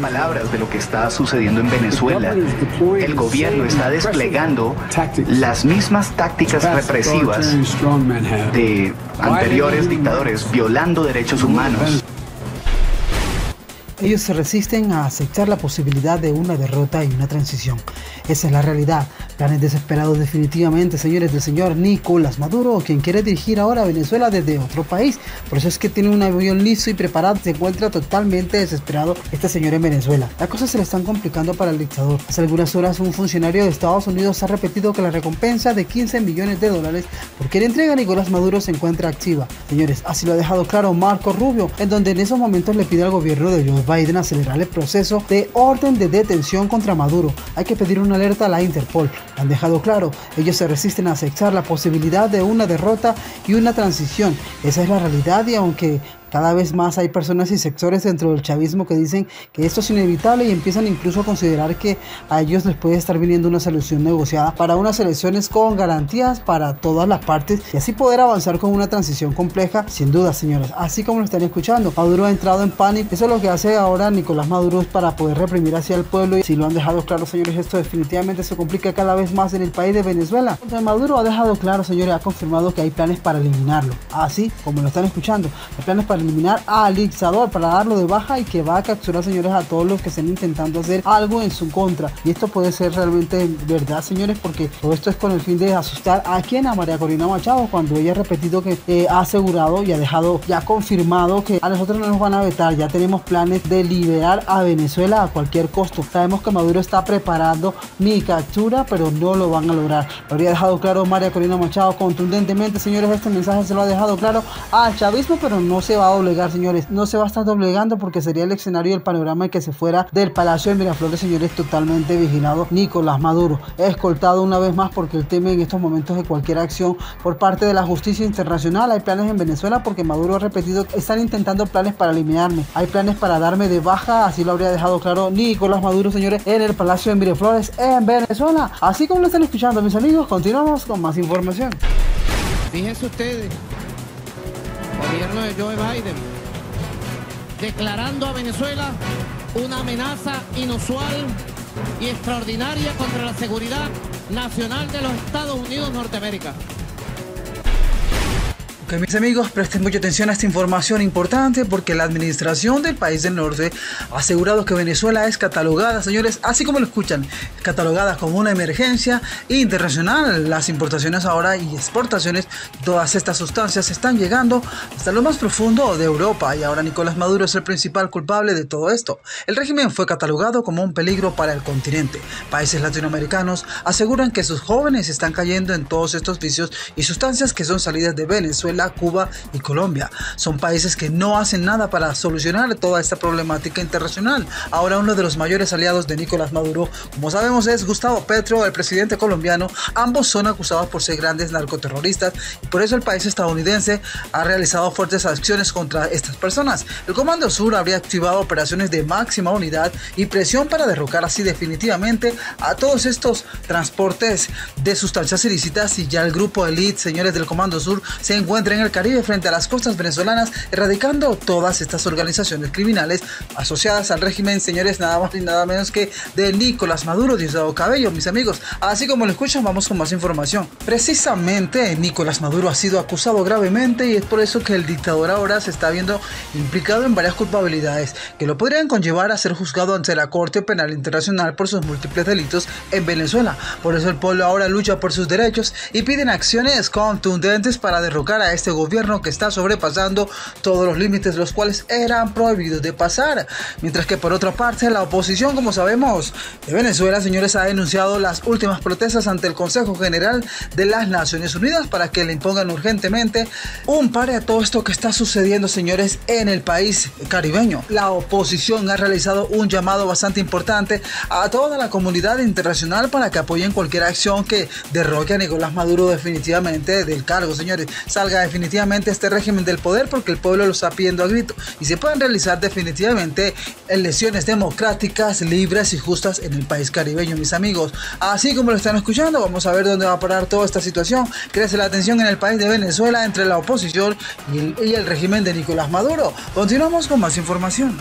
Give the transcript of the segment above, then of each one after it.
palabras de lo que está sucediendo en Venezuela. El gobierno está desplegando las mismas tácticas represivas de anteriores dictadores, violando derechos humanos. Ellos se resisten a aceptar la posibilidad de una derrota y una transición. Esa es la realidad. Planes desesperados definitivamente, señores del señor Nicolás Maduro, quien quiere dirigir ahora a Venezuela desde otro país. Por eso es que tiene un avión listo y preparado. Se encuentra totalmente desesperado este señor en Venezuela. Las cosas se le están complicando para el dictador. Hace algunas horas un funcionario de Estados Unidos ha repetido que la recompensa de 15 millones de dólares por quien entrega a Nicolás Maduro se encuentra activa. Señores, así lo ha dejado claro Marco Rubio, en donde en esos momentos le pide al gobierno de Joe Biden acelerar el proceso de orden de detención contra Maduro. Hay que pedir una alerta a la Interpol. Han dejado claro, ellos se resisten a aceptar la posibilidad de una derrota y una transición. Esa es la realidad y aunque cada vez más hay personas y sectores dentro del chavismo que dicen que esto es inevitable y empiezan incluso a considerar que a ellos les puede estar viniendo una solución negociada para unas elecciones con garantías para todas las partes y así poder avanzar con una transición compleja, sin duda, señores. Así como lo están escuchando, Maduro ha entrado en pánico. Eso es lo que hace ahora Nicolás Maduro para poder reprimir hacia el pueblo y si lo han dejado claro, señores, esto definitivamente se complica cada vez más en el país de Venezuela. Maduro ha dejado claro, señores, ha confirmado que hay planes para eliminarlo. Así como lo están escuchando, hay planes para eliminar al dictador, para darlo de baja y que va a capturar, señores, a todos los que estén intentando hacer algo en su contra. Y esto puede ser realmente verdad, señores, porque todo esto es con el fin de asustar a quien, a María Corina Machado, cuando ella ha repetido que eh, ha asegurado y ha dejado ya confirmado que a nosotros no nos van a vetar, ya tenemos planes de liberar a Venezuela a cualquier costo. Sabemos que Maduro está preparando mi captura, pero no lo van a lograr. Lo habría dejado claro María Corina Machado contundentemente, señores, este mensaje se lo ha dejado claro al chavismo, pero no se va a doblegar, señores. No se va a estar doblegando porque sería el escenario del panorama y que se fuera del Palacio de Miraflores, señores, totalmente vigilado. Nicolás Maduro, escoltado una vez más porque él teme en estos momentos de cualquier acción por parte de la justicia internacional. Hay planes en Venezuela porque Maduro ha repetido, están intentando planes para eliminarme. Hay planes para darme de baja, así lo habría dejado claro Nicolás Maduro, señores, en el Palacio de Miraflores en Venezuela. Así como lo están escuchando, mis amigos, continuamos con más información. Fíjense ustedes, gobierno Joe Biden, declarando a Venezuela una amenaza inusual y extraordinaria contra la seguridad nacional de los Estados Unidos Norteamérica. Mis amigos presten mucha atención a esta información importante porque la administración del país del norte ha asegurado que Venezuela es catalogada, señores, así como lo escuchan, catalogada como una emergencia internacional. Las importaciones ahora y exportaciones, todas estas sustancias están llegando hasta lo más profundo de Europa y ahora Nicolás Maduro es el principal culpable de todo esto. El régimen fue catalogado como un peligro para el continente. Países latinoamericanos aseguran que sus jóvenes están cayendo en todos estos vicios y sustancias que son salidas de Venezuela Cuba y Colombia. Son países que no hacen nada para solucionar toda esta problemática internacional. Ahora uno de los mayores aliados de Nicolás Maduro, como sabemos, es Gustavo Petro, el presidente colombiano. Ambos son acusados por ser grandes narcoterroristas y por eso el país estadounidense ha realizado fuertes acciones contra estas personas. El Comando Sur habría activado operaciones de máxima unidad y presión para derrocar así definitivamente a todos estos transportes de sustancias ilícitas y ya el grupo Elite, señores del Comando Sur, se encuentra en el Caribe frente a las costas venezolanas, erradicando todas estas organizaciones criminales asociadas al régimen, señores, nada más ni nada menos que de Nicolás Maduro, Diosdado Cabello, mis amigos. Así como lo escuchan, vamos con más información. Precisamente, Nicolás Maduro ha sido acusado gravemente y es por eso que el dictador ahora se está viendo implicado en varias culpabilidades que lo podrían conllevar a ser juzgado ante la Corte Penal Internacional por sus múltiples delitos en Venezuela. Por eso el pueblo ahora lucha por sus derechos y piden acciones contundentes para derrocar a este este gobierno que está sobrepasando todos los límites los cuales eran prohibidos de pasar. Mientras que por otra parte la oposición, como sabemos, de Venezuela, señores, ha denunciado las últimas protestas ante el Consejo General de las Naciones Unidas para que le impongan urgentemente un pare a todo esto que está sucediendo, señores, en el país caribeño. La oposición ha realizado un llamado bastante importante a toda la comunidad internacional para que apoyen cualquier acción que derroque a Nicolás Maduro definitivamente del cargo, señores. Salga definitivamente este régimen del poder porque el pueblo lo está pidiendo a grito y se pueden realizar definitivamente elecciones democráticas, libres y justas en el país caribeño, mis amigos. Así como lo están escuchando, vamos a ver dónde va a parar toda esta situación. Crece la tensión en el país de Venezuela entre la oposición y el, y el régimen de Nicolás Maduro. Continuamos con más información.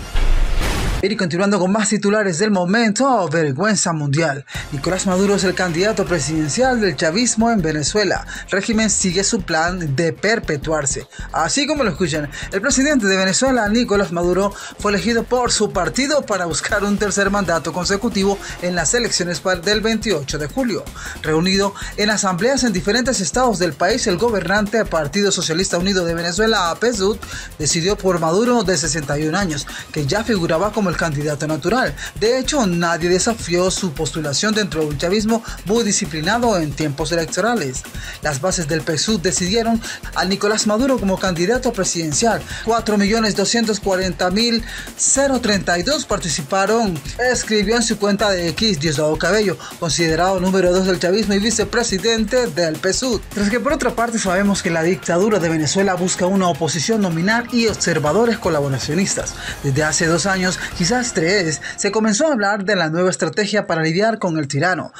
Y continuando con más titulares del momento, vergüenza mundial. Nicolás Maduro es el candidato presidencial del chavismo en Venezuela. El régimen sigue su plan de perpetuarse. Así como lo escuchan, el presidente de Venezuela, Nicolás Maduro, fue elegido por su partido para buscar un tercer mandato consecutivo en las elecciones del 28 de julio. Reunido en asambleas en diferentes estados del país, el gobernante Partido Socialista Unido de Venezuela, APSUD, decidió por Maduro de 61 años, que ya figuraba el candidato natural. De hecho, nadie desafió su postulación dentro de un chavismo muy disciplinado en tiempos electorales. Las bases del PSUV decidieron a Nicolás Maduro como candidato presidencial. 4.240.032 participaron, escribió en su cuenta de X Diosdado Cabello, considerado número 2 del chavismo y vicepresidente del PSUV. Tras que por otra parte sabemos que la dictadura de Venezuela busca una oposición nominal y observadores colaboracionistas. Desde hace dos años quizás tres, se comenzó a hablar de la nueva estrategia para lidiar con el tirano.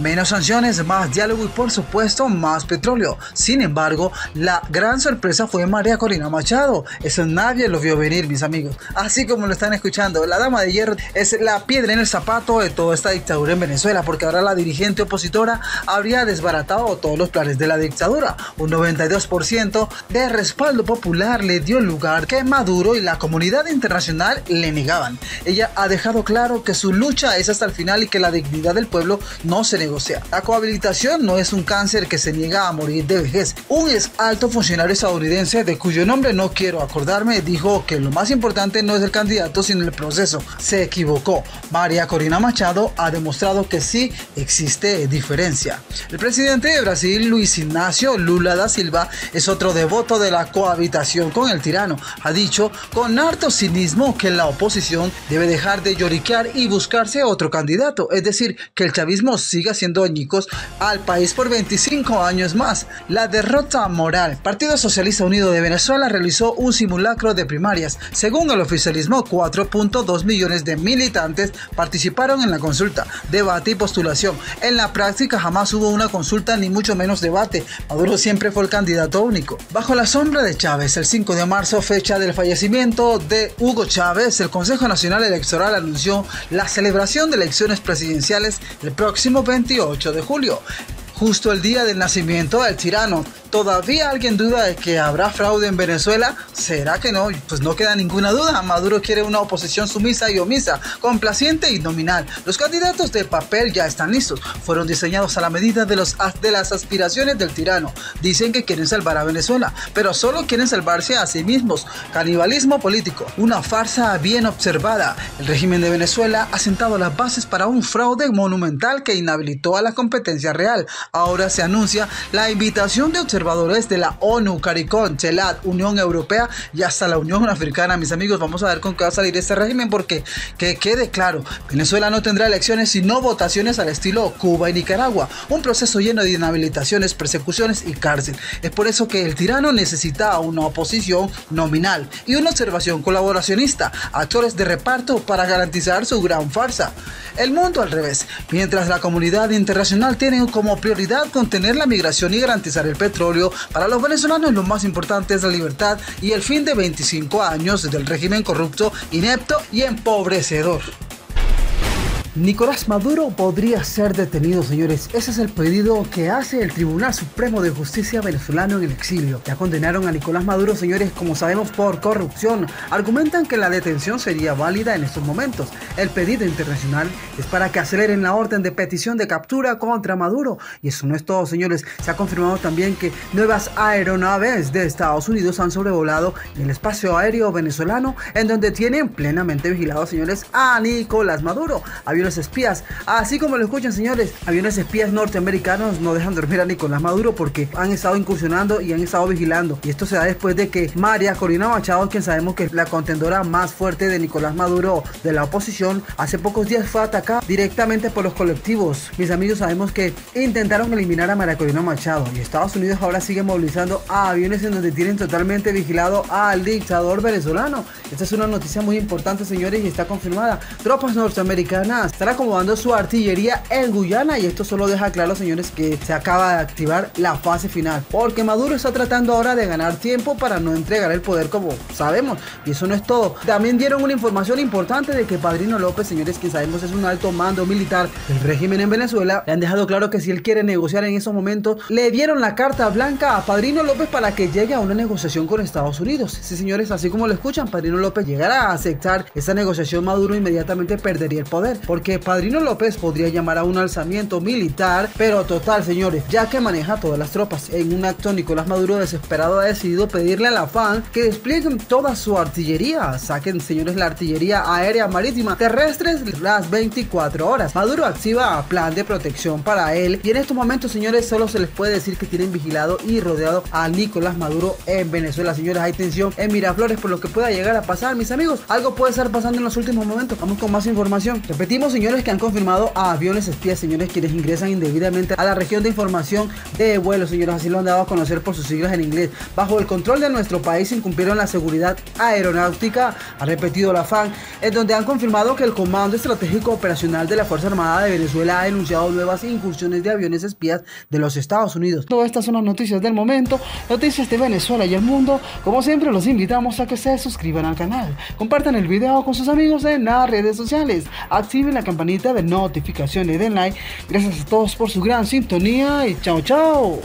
Menos sanciones, más diálogo y por supuesto más petróleo. Sin embargo, la gran sorpresa fue María Corina Machado. Eso nadie lo vio venir, mis amigos. Así como lo están escuchando, la dama de hierro es la piedra en el zapato de toda esta dictadura en Venezuela, porque ahora la dirigente opositora habría desbaratado todos los planes de la dictadura. Un 92% de respaldo popular le dio lugar que Maduro y la comunidad internacional le negaban. Ella ha dejado claro que su lucha es hasta el final y que la dignidad del pueblo no se negocia. La cohabilitación no es un cáncer que se niega a morir de vejez. Un ex alto funcionario estadounidense de cuyo nombre no quiero acordarme dijo que lo más importante no es el candidato sino el proceso. Se equivocó. María Corina Machado ha demostrado que sí existe diferencia. El presidente de Brasil, Luis Ignacio Lula da Silva, es otro devoto de la cohabitación con el tirano. Ha dicho con harto cinismo que la oposición debe dejar de lloriquear y buscarse otro candidato, es decir, que el chavismo siga siendo añicos al país por 25 años más. La derrota moral. Partido Socialista Unido de Venezuela realizó un simulacro de primarias. Según el oficialismo, 4.2 millones de militantes participaron en la consulta, debate y postulación. En la práctica jamás hubo una consulta ni mucho menos debate. Maduro siempre fue el candidato único. Bajo la sombra de Chávez, el 5 de marzo, fecha del fallecimiento de Hugo Chávez, el Consejo Nacional Electoral anunció la celebración de elecciones presidenciales el próximo 28 de julio justo el día del nacimiento del tirano. ¿Todavía alguien duda de que habrá fraude en Venezuela? ¿Será que no? Pues no queda ninguna duda. Maduro quiere una oposición sumisa y omisa, complaciente y nominal. Los candidatos de papel ya están listos. Fueron diseñados a la medida de, las aspiraciones del tirano. Dicen que quieren salvar a Venezuela, pero solo quieren salvarse a sí mismos. Canibalismo político. Una farsa bien observada. El régimen de Venezuela ha sentado las bases para un fraude monumental que inhabilitó a la competencia real ahora se anuncia la invitación de observadores de la ONU, CARICOM, CELAT, Unión Europea y hasta la Unión Africana. Mis amigos, vamos a ver con qué va a salir este régimen porque que quede claro, Venezuela no tendrá elecciones sino votaciones al estilo Cuba y Nicaragua, un proceso lleno de inhabilitaciones, persecuciones y cárcel. Es por eso que el tirano necesita una oposición nominal y una observación colaboracionista, actores de reparto para garantizar su gran farsa. El mundo al revés, mientras la comunidad internacional tiene como prioridad contener la migración y garantizar el petróleo. Para los venezolanos lo más importante es la libertad y el fin de 25 años del régimen corrupto, inepto y empobrecedor. Nicolás Maduro podría ser detenido, señores. Ese es el pedido que hace el Tribunal Supremo de Justicia venezolano en el exilio. Ya condenaron a Nicolás Maduro, señores, como sabemos, por corrupción. Argumentan que la detención sería válida en estos momentos. El pedido internacional es para que aceleren la orden de petición de captura contra Maduro. Y eso no es todo, señores. Se ha confirmado también que nuevas aeronaves de Estados Unidos han sobrevolado el espacio aéreo venezolano, en donde tienen plenamente vigilado, señores, a Nicolás Maduro aviones espías. Así como lo escuchan, señores, aviones espías norteamericanos no dejan dormir a Nicolás Maduro porque han estado incursionando y han estado vigilando. Y esto se da después de que María Corina Machado, quien sabemos que es la contendora más fuerte de Nicolás Maduro de la oposición, hace pocos días fue atacada directamente por los colectivos. Mis amigos sabemos que intentaron eliminar a María Corina Machado y Estados Unidos ahora sigue movilizando a aviones en donde tienen totalmente vigilado al dictador venezolano. Esta es una noticia muy importante, señores, y está confirmada. Tropas norteamericanas estar acomodando su artillería en Guyana y esto solo deja claro, señores, que se acaba de activar la fase final, porque Maduro está tratando ahora de ganar tiempo para no entregar el poder como sabemos, y eso no es todo. También dieron una información importante de que Padrino López, señores, que sabemos es un alto mando militar del régimen en Venezuela, le han dejado claro que si él quiere negociar en esos momentos, le dieron la carta blanca a Padrino López para que llegue a una negociación con Estados Unidos. Sí, señores, así como lo escuchan, Padrino López llegará a aceptar esa negociación, Maduro inmediatamente perdería el poder, porque Padrino López podría llamar a un alzamiento militar, pero total, señores, ya que maneja todas las tropas. En un acto, Nicolás Maduro desesperado ha decidido pedirle a la FAN que desplieguen toda su artillería. Saquen, señores, la artillería aérea, marítima, terrestres las 24 horas. Maduro activa plan de protección para él y en estos momentos, señores, solo se les puede decir que tienen vigilado y rodeado a Nicolás Maduro en Venezuela. Señores, hay tensión en Miraflores por lo que pueda llegar a pasar, mis amigos. Algo puede estar pasando en los últimos momentos. Vamos con más información. Repetimos, señores, que han confirmado a aviones espías, señores, quienes ingresan indebidamente a la región de información de vuelo, señores. Así lo han dado a conocer por sus siglas en inglés. Bajo el control de nuestro país incumplieron la seguridad aeronáutica, ha repetido la FAN, en donde han confirmado que el Comando Estratégico Operacional de la Fuerza Armada de Venezuela ha denunciado nuevas incursiones de aviones espías de los Estados Unidos. Todas estas son las noticias del momento, noticias de Venezuela y el mundo. Como siempre, los invitamos a que se suscriban al canal, compartan el video con sus amigos en las redes sociales, activen la campanita de notificaciones den like. Gracias a todos por su gran sintonía y chao chao.